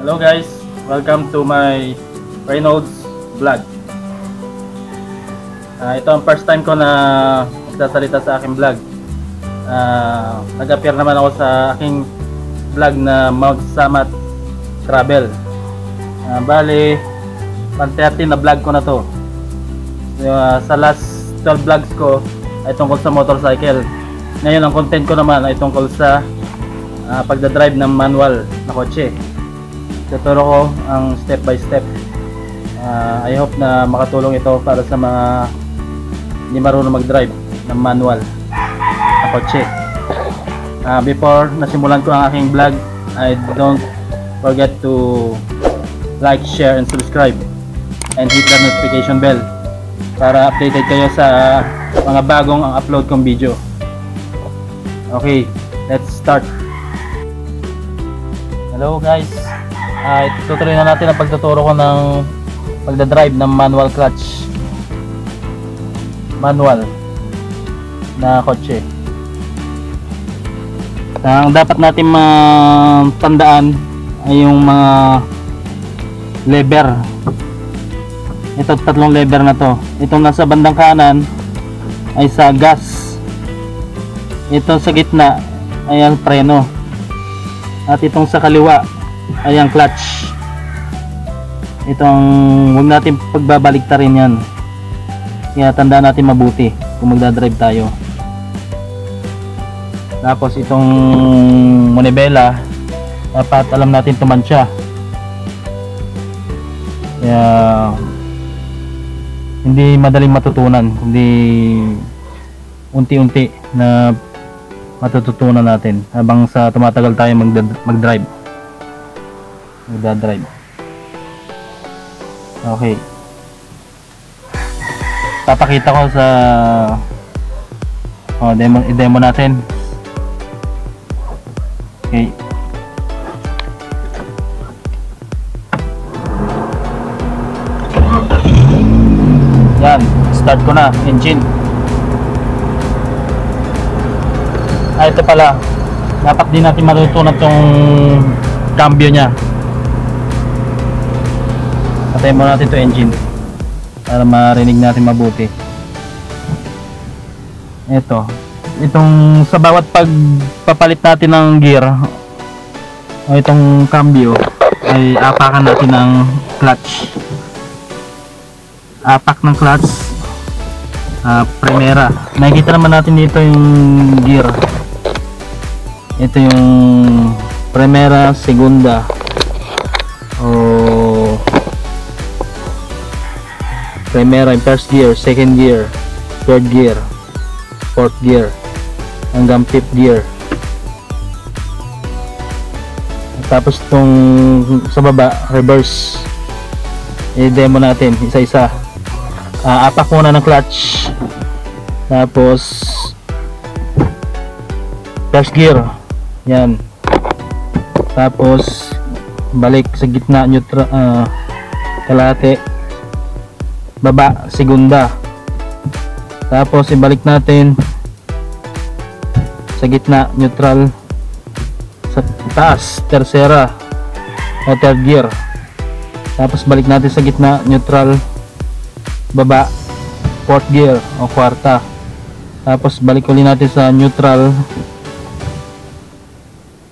Hello guys, welcome to my Reynolds vlog. Ah, ito ang first time ko na magsasalita sa aking vlog. Ah, nag-appear naman ako sa aking vlog na Mount Samat Travel. Ah, bali, pang 30 na vlog ko na to. Ah, sa last 12 vlogs ko ay tungkol sa motorcycle. Ngayon ang content ko naman ay tungkol sa ah, pagdadrive ng manual na kotse. Tuturo ko ang step by step. Ah, I hope na makatulong ito para sa mga hindi marunong mag-drive ng manual na kotse. Ah, before nasimulan ko ang aking vlog, I don't forget to like, share, and subscribe and hit the notification bell para updated kayo sa mga bagong ang upload kong video. Okay, let's start. Hello guys. Ah, tutuloy na natin ang pagtuturo ko ng pagdadrive ng manual clutch. Manual na kotse. Ang dapat natin matandaan ay yung mga lever. Ito tatlong lever na to. Itong nasa bandang kanan ay sa gas. Ito sa gitna ay ang preno. At itong sa kaliwa ay ang clutch. Itong huwag natin pagbabaliktarin yan. Kaya tandaan natin mabuti kung magdadrive tayo. Tapos itong monebela dapat alam natin tumansya. Kaya hindi madaling matutunan, hindi unti-unti na matututunan natin habang sa tumatagal tayo mag-drive. Magda-drive. Okay. Papakita ko sa Oh, demo, i-demo natin. Okay. Yan, start ko na, engine. Ah, ito pala. Dapat din natin matutunan tong cambio niya. Patayin mo natin to engine para marinig natin mabuti. Ito. Itong sa bawat pagpapalit natin ng gear o itong cambio ay apakan natin ng clutch. Apak ng clutch ah, primera. Nakikita naman natin dito yung gear. Ito yung primera, segunda primera yung first gear, second gear, third gear, fourth gear, hanggang fifth gear. Tapos itong sa baba, reverse. I-demo natin isa-isa. Ah, apak muna ng clutch. Tapos first gear. Yan. Tapos balik sa gitna neutral ah, kalahati baba, segunda. Tapos ibalik natin sa gitna, neutral. Sa taas, tercera o third gear. Tapos balik natin sa gitna, neutral. Baba, fourth gear o kwarta. Tapos balik ulit natin sa neutral.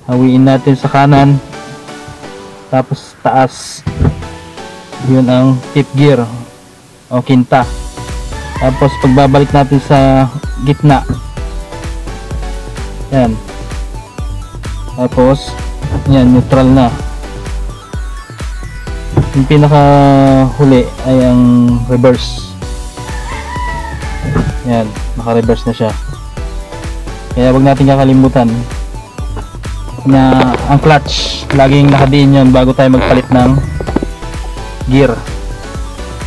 Hawiin natin sa kanan. Tapos taas. Yun ang fifth gear o kinta. Tapos pagbabalik natin sa gitna. Yan. Tapos yan neutral na. Yung pinaka huli ay ang reverse. Yan naka reverse na siya. Kaya wag natin kakalimutan na ang clutch laging nakadiin yun bago tayo magpalit ng gear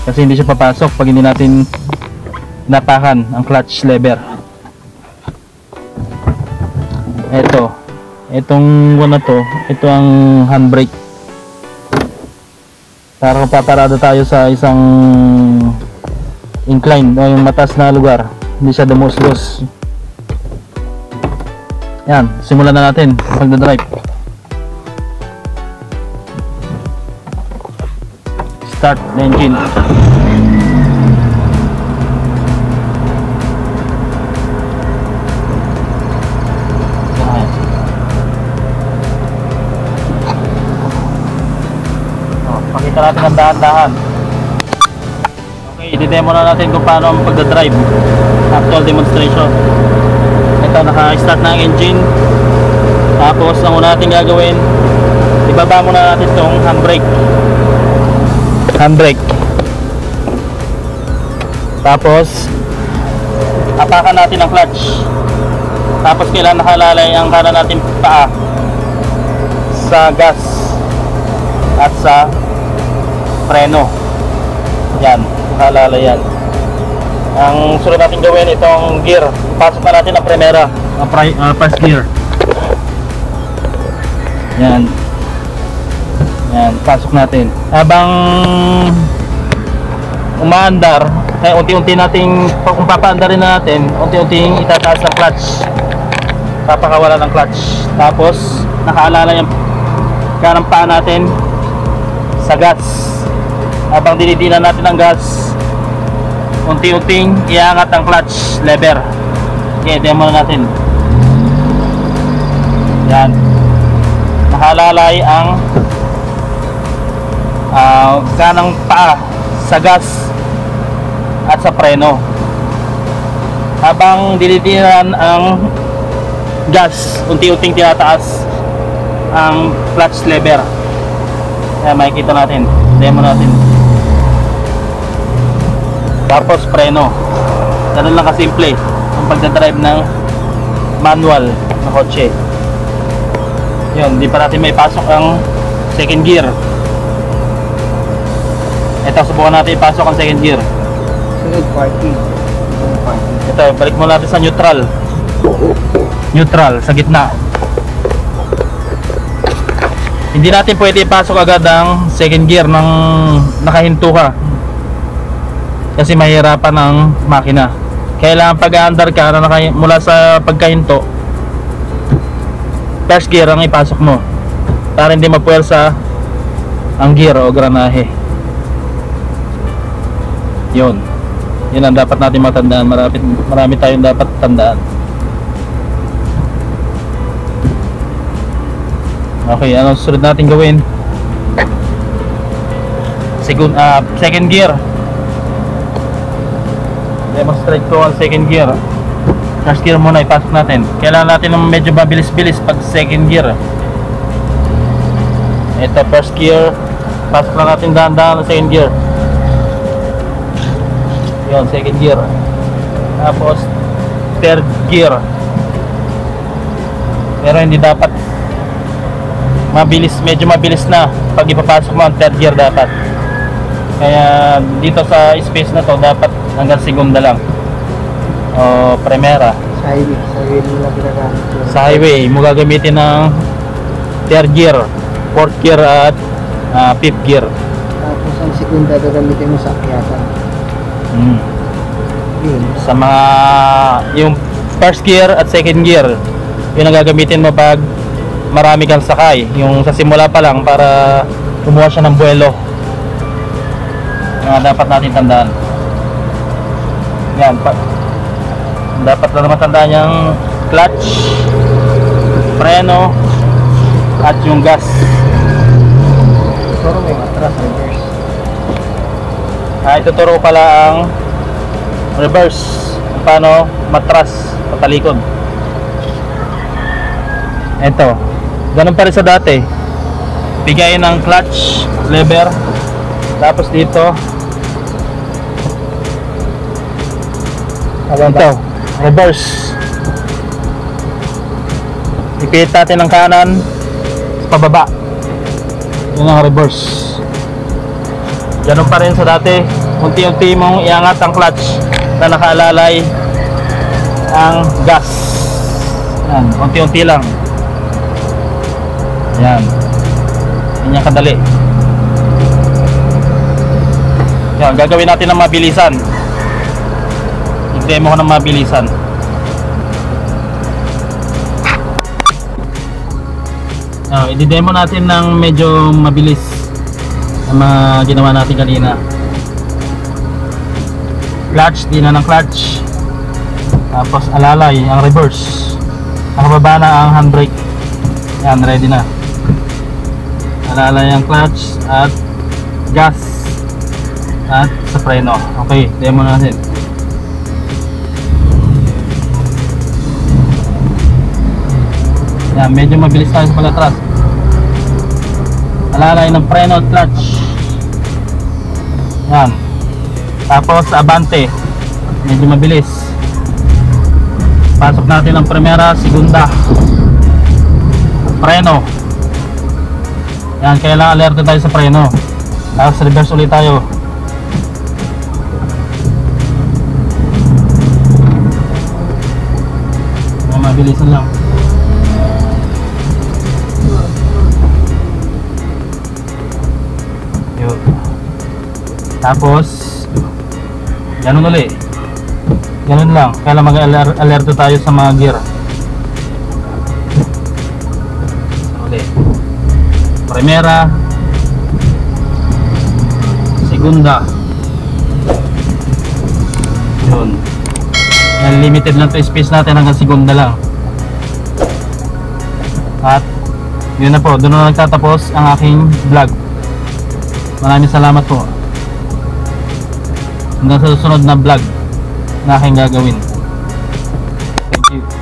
kasi hindi siya papasok pag hindi natin napakan ang clutch lever. Eto. Itong one na to ito ang handbrake. Para kung paparada tayo sa isang incline o yung matas na lugar. Hindi siya dumuslos yan simulan na natin. Pagdadrive start the engine. Oh, pakita natin ang dahan-dahan. Okay, i-demo na natin kung paano ang pagdadrive. Actual demonstration. Ito, naka-start na ang engine. Tapos, ang una natin gagawin, ibaba muna natin itong handbrake. Handbrake. Tapos, apakan natin ang clutch. Tapos, kailangan nakalalay ang kanan natin paa sa gas at sa preno. Yan, nakalalay yan. Ang sunod natin gawin itong gear. Pasok na natin ang primera, ang pri- ah, first gear. Yan. Yan, pasok natin. Habang umaandar, eh, unti-unti nating, kung papaandarin na natin, unti-unting itataas ng clutch. Papakawala ng clutch. Tapos, nakaalala yung kanang paa natin sa gas. Habang dinidinan natin ang gas, unti-unting iangat ang clutch lever. Okay, demo na natin. Yan nakalalay ang ah, kanang paa sa gas at sa preno. Habang dilidinan ang gas unti-unting tinataas ang clutch lever. Kaya makikita natin. Demo natin. Tapos preno. Ganun lang kasimple ang pagdadrive ng manual na kotse. Yun, hindi pa natin may pasok ang second gear. Ito, subukan natin ipasok ang second gear. Sunod parking. Sunod parking. Ito, balik mo natin sa neutral. Neutral, sa gitna. Hindi natin pwede ipasok agad ang second gear ng nakahinto ka. Kasi mahirapan ang makina. Kailangan pag-under ka na naka, mula sa pagkahinto, first gear ang ipasok mo para hindi mapuwersa ang gear o granahe yun. Yun ang dapat natin matandaan. Marami, marami tayong dapat tandaan. Okay anong susunod natin gawin? Second, ah, second gear. Demonstrate ko ang second gear. First gear muna ipasok natin. Kailangan natin ng medyo mabilis-bilis pag second gear. Ito first gear. Pasok lang natin dahan-dahan ng second gear yun second gear tapos third gear pero hindi dapat mabilis medyo mabilis na pag ipapasok mo ang third gear dapat kaya dito sa space na to dapat hanggang segunda lang o primera Sa highway. Sa highway nila ginagamit yun. sa highway mo gagamitin ng third gear fourth gear at ah, fifth gear Tapos ang segunda gagamitin mo sa akyatan. Mm. Yun. sa mga yung first gear at second gear yun ang gagamitin mo pag marami kang sakay yung sa simula pa lang para kumuha siya ng buwelo na dapat natin tandaan yan pa, dapat lang naman tandaan yung clutch preno at yung gas Pero may matras reverse. Ah, ituturo pala ang reverse kung paano matras patalikod. Eto ganun pa rin sa dati. Bigayin ng clutch lever. Tapos dito. Ito reverse. Ipihit natin ng kanan pababa. Yun ang reverse ganun pa rin sa dati. Unti-unti mong iangat ang clutch na nakaalalay ang gas. Yan, unti-unti lang. Yan. Yan yung kadali. Yan, gagawin natin ng mabilisan. I-demo ko ng mabilisan. Ah, i-demo natin ng medyo mabilis. Ang mga ginawa natin kanina. Clutch di na ng clutch. Tapos alalay ang reverse. Nakababa na ang handbrake. Yan ready na. Alalay ang clutch at gas at sa preno. Okay demo natin. Yan medyo mabilis tayo sa palatras alalay ng preno at clutch. Yan. Tapos abante. Medyo mabilis. Pasok natin ang primera segunda. Preno. Yan kailangan alerto tayo sa preno. Tapos reverse ulit tayo. Mabilisan lang tapos ganun uli ganun lang. Kailangan mag-alerto tayo sa mga gear. Uli primera. Segunda. Yun. Yan limited lang to space natin hanggang segunda lang. At yun na po. Doon na nagtatapos ang aking vlog. Maraming salamat po hanggang sa susunod na vlog na aking gagawin